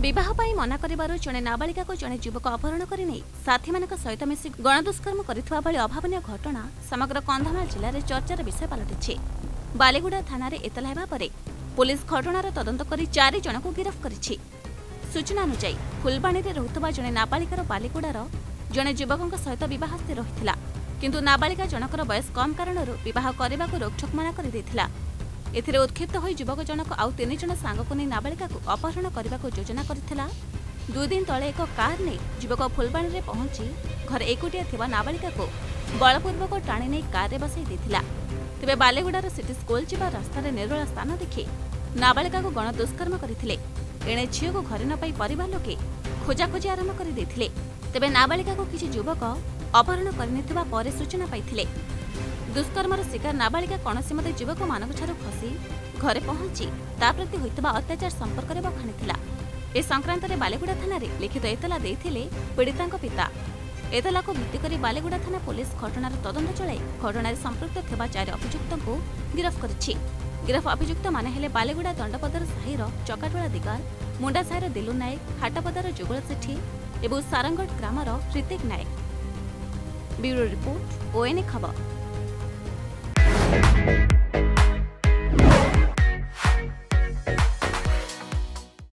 ମନା କରିବାରୁ ଜଣେ ନାବାଳିକାକୁ ଜଣେ ଯୁବକ ଅପହରଣ କରି ନେଇ ସାଥୀମାନଙ୍କ ସହିତ ମିଶି ଗଣଦୁଷ୍କର୍ମ କରିଥିବା ଭଳି ଅଭାବନୀୟ ଘଟଣା ସମଗ୍ର କନ୍ଧମାଳ ଜିଲ୍ଲାରେ ଚର୍ଚ୍ଚାର ବିଷୟ ପାଲଟିଛି। ବାଲିଗୁଡ଼ା ଥାନାରେ ଏତଲା ହେବା ପରେ ପୁଲିସ ଘଟଣାର ତଦନ୍ତ କରି ଚାରି ଜଣଙ୍କୁ ଗିରଫ କରିଛି। ସୂଚନା ଅନୁଯାୟୀ ଫୁଲବାଣୀରେ ରହୁଥିବା ଜଣେ ନାବାଳିକାର ବାଲିଗୁଡ଼ାର ଜଣେ ଯୁବକଙ୍କ ସହିତ ବିବାହ ସ୍ଥିର ହୋଇଥିଲା କିନ୍ତୁ ନାବାଳିକା ଜଣକର ବୟସ କମ୍ କାରଣରୁ ବିବାହ କରିବାକୁ ରୋକଠୋକ ମନା କରିଦେଇଥିଲା। ଏଥିରେ ଉତ୍କ୍ଷିପ୍ତ ହୋଇ ଯୁବକ ଜଣକ ଆଉ ତିନି ଜଣ ସାଙ୍ଗକୁ ନେଇ ନାବାଳିକାକୁ ଅପହରଣ କରିବାକୁ ଯୋଜନା କରିଥିଲା। ଦୁଇ ଦିନ ତଳେ ଏକ କାର୍ ନେଇ ଯୁବକ ଫୁଲବାଣୀରେ ପହଞ୍ଚି ଘରେ ଏକୁଟିଆ ଥିବା ନାବାଳିକାକୁ ବଳପୂର୍ବକ ଟାଣି ନେଇ କାର୍ରେ ବସାଇ ଦେଇଥିଲା। ତେବେ ବାଲିଗୁଡ଼ାର ସିଟି ସ୍କୁଲ ଯିବା ରାସ୍ତାରେ ନିରୋଳା ସ୍ଥାନ ଦେଖି ନାବାଳିକାକୁ ଗଣ ଦୁଷ୍କର୍ମ କରିଥିଲେ। ଏଣେ ଝିଅକୁ ଘରେ ନ ପାଇ ପରିବାର ଲୋକେ ଖୋଜାଖୋଜି ଆରମ୍ଭ କରିଦେଇଥିଲେ। ତେବେ ନାବାଳିକାକୁ କିଛି ଯୁବକ ଅପହରଣ କରିନେଇଥିବା ପରେ ସୂଚନା ପାଇଥିଲେ। ଦୁଷ୍କର୍ମର ଶିକାର ନାବାଳିକା କୌଣସି ମତେ ଯୁବକମାନଙ୍କଠାରୁ ଖସି ଘରେ ପହଞ୍ଚି ତା ପ୍ରତି ହୋଇଥିବା ଅତ୍ୟାଚାର ସମ୍ପର୍କରେ ବଖାଣିଥିଲା। ଏ ସଂକ୍ରାନ୍ତରେ ବାଲିଗୁଡ଼ା ଥାନାରେ ଲିଖିତ ଏତଲା ଦେଇଥିଲେ ପୀଡ଼ିତାଙ୍କ ପିତା। ଏତଲାକୁ ଭିତ୍ତି କରି ବାଲିଗୁଡ଼ା ଥାନା ପୋଲିସ ଘଟଣାର ତଦନ୍ତ ଚଳାଇ ଘଟଣାରେ ସମ୍ପୃକ୍ତ ଥିବା ଚାରି ଅଭିଯୁକ୍ତଙ୍କୁ ଗିରଫ କରିଛି। ଗିରଫ ଅଭିଯୁକ୍ତମାନେ ହେଲେ ବାଲିଗୁଡ଼ା ଦଣ୍ଡପଦର ସାହିର ଚକାଟୋଳା ଦିଗାଲ ମୁଣ୍ଡା ସାହିର ଦିଲୁ ନାୟକ ହାଟପଦାର ଯୁଗଳ ସେଠୀ ଏବଂ ସାରଙ୍ଗଡ଼ ଗ୍ରାମର Hrithik Nayak. Bureau report ONA ଖବର।